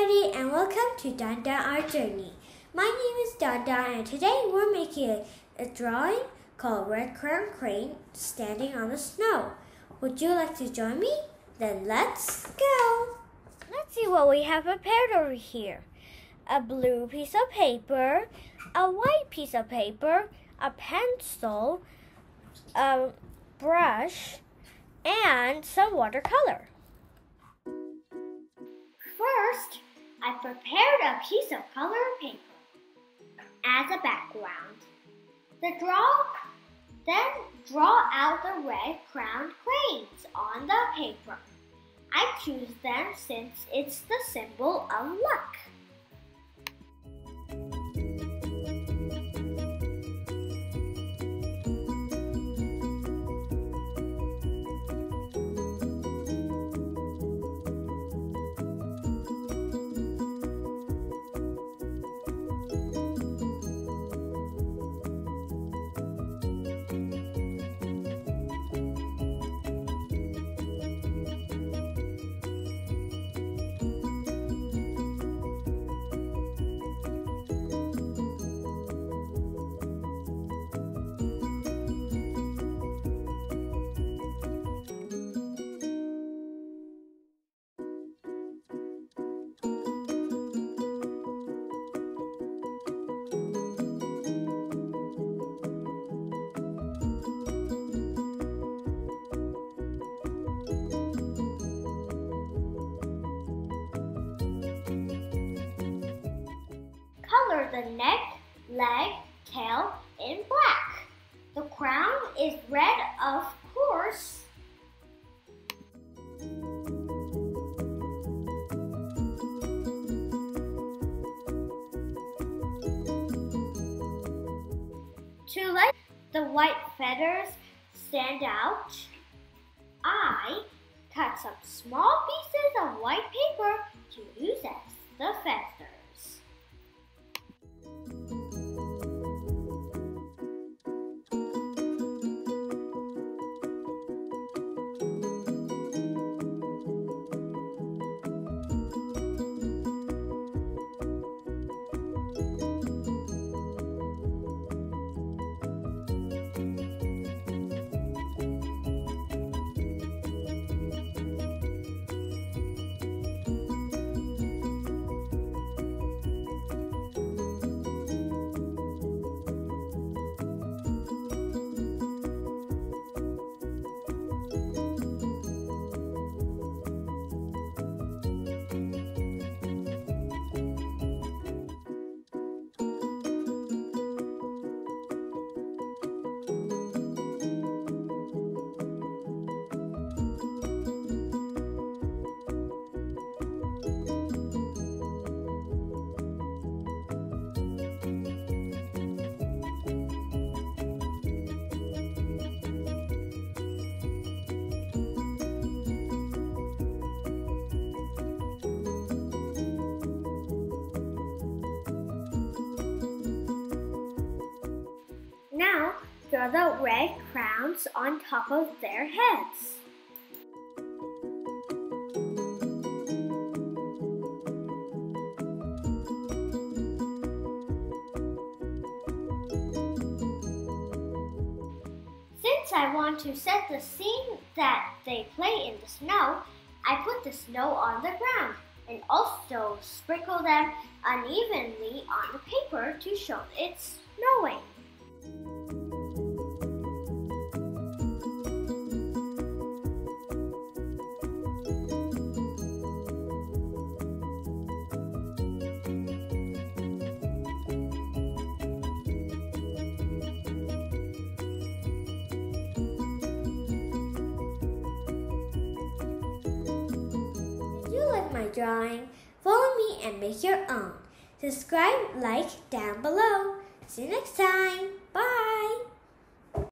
everybody and welcome to DonDon Art Journey. My name is DonDon and today we're making a, a drawing called Red Crown Crane standing on the snow. Would you like to join me? Then let's go! Let's see what we have prepared over here. A blue piece of paper, a white piece of paper, a pencil, a brush, and some watercolor. First, I prepared a piece of colored paper as a background. The draw, then draw out the red crowned cranes on the paper. I choose them since it's the symbol of luck. The neck, leg, tail in black. The crown is red, of course. To let the white feathers stand out, I cut some small pieces of white paper to use as the feathers. Now, throw the red crowns on top of their heads. Since I want to set the scene that they play in the snow, I put the snow on the ground and also sprinkle them unevenly on the paper to show it's snowing. My drawing, follow me and make your own. Subscribe, like down below. See you next time. Bye.